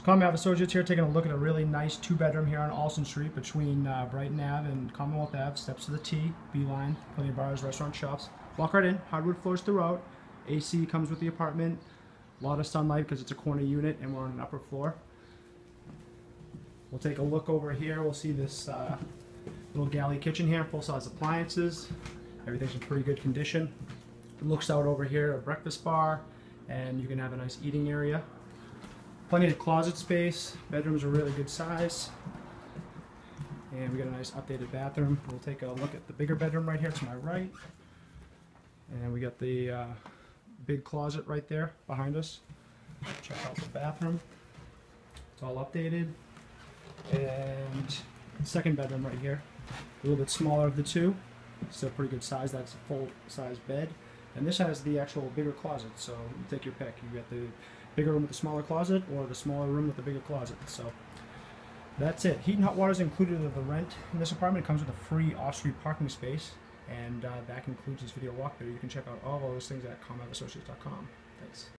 So Commonwealth Associates here taking a look at a really nice two bedroom here on Allston Street between uh, Brighton Ave and Commonwealth Ave. Steps to the T, B line, plenty of bars, restaurant, shops. Walk right in, hardwood floors throughout. AC comes with the apartment. A lot of sunlight because it's a corner unit and we're on an upper floor. We'll take a look over here. We'll see this uh, little galley kitchen here, full size appliances. Everything's in pretty good condition. It looks out over here, a breakfast bar, and you can have a nice eating area. Plenty of closet space. Bedrooms are really good size. And we got a nice updated bathroom. We'll take a look at the bigger bedroom right here to my right. And we got the uh, big closet right there behind us. Check out the bathroom. It's all updated. And second bedroom right here. A little bit smaller of the two. Still pretty good size. That's a full size bed. And this has the actual bigger closet, so you take your pick. You get the bigger room with the smaller closet or the smaller room with the bigger closet. So that's it. Heat and hot water is included in the rent in this apartment. It comes with a free off-street parking space. And uh, that concludes this video walkthrough. You can check out all of those things at commonwealthassociates.com. Thanks.